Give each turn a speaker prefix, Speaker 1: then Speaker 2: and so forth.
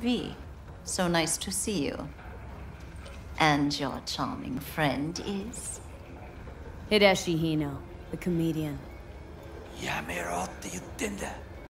Speaker 1: V, so nice to see you. And your charming friend is?
Speaker 2: Hideshi Hino, the comedian.